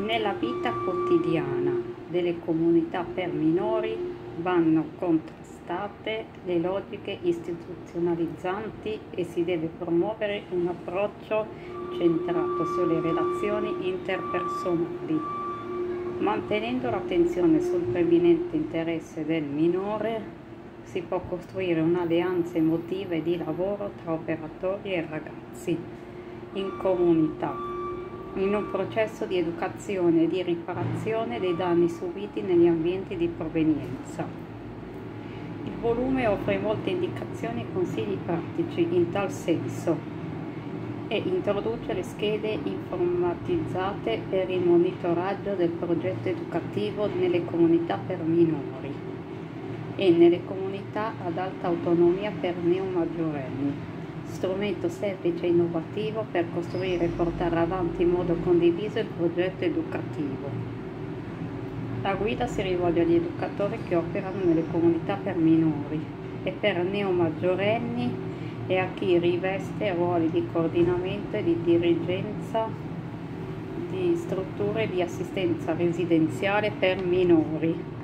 Nella vita quotidiana. Delle comunità per minori vanno contrastate le logiche istituzionalizzanti e si deve promuovere un approccio centrato sulle relazioni interpersonali, mantenendo l'attenzione sul preminente interesse del minore. Si può costruire un'alleanza emotiva e di lavoro tra operatori e ragazzi in comunità in un processo di educazione e di riparazione dei danni subiti negli ambienti di provenienza. Il volume offre molte indicazioni e consigli pratici in tal senso e introduce le schede informatizzate per il monitoraggio del progetto educativo nelle comunità per minori e nelle comunità ad alta autonomia per neomaggiorenni strumento semplice e innovativo per costruire e portare avanti in modo condiviso il progetto educativo. La guida si rivolge agli educatori che operano nelle comunità per minori e per neomaggiorenni e a chi riveste ruoli di coordinamento e di dirigenza di strutture di assistenza residenziale per minori.